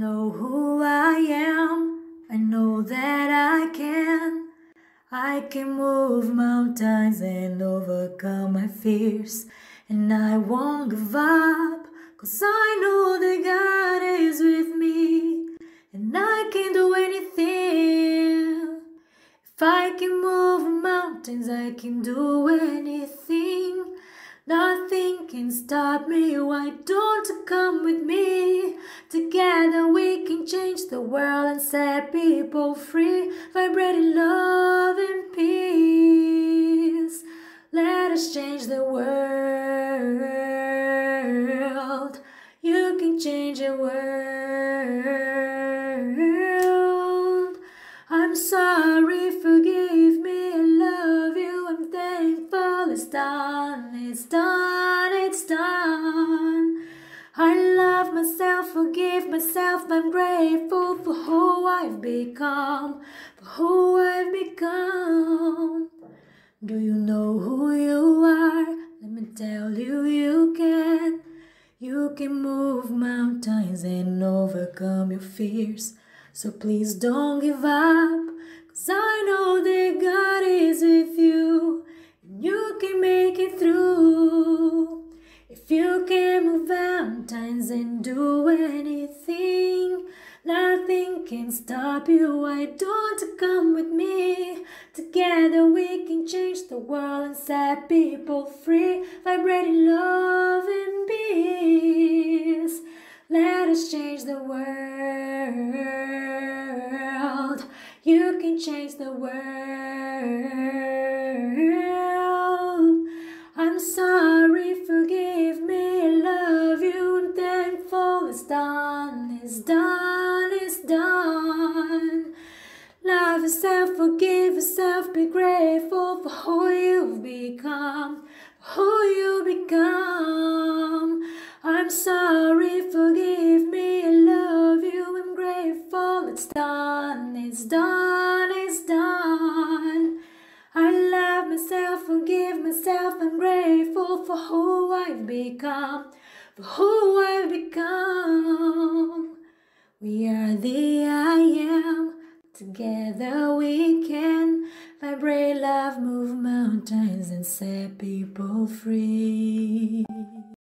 know who I am. I know that I can. I can move mountains and overcome my fears. And I won't give up, cause I know that God is with me. And I can do anything. If I can move mountains, I can do anything. Nothing can stop me. Why don't you come with me? Together change the world and set people free. Vibrating love and peace. Let us change the world. You can change the world. I'm sorry, myself, I'm grateful for who I've become, for who I've become. Do you know who you are? Let me tell you, you can. You can move mountains and overcome your fears. So please don't give up, cause I know that God is with you. And do anything, nothing can stop you. Why don't you come with me? Together we can change the world and set people free, vibrating love and peace. Let us change the world. You can change the world. I'm sorry, forgive done, it's done, it's done. Love yourself, forgive yourself, be grateful for who you've become, who you become. I'm sorry, forgive me, I love you, I'm grateful, it's done, it's done, it's done. I love myself, forgive myself, I'm grateful for who I've become, who I've become. We are the I am, together we can vibrate love, move mountains, and set people free.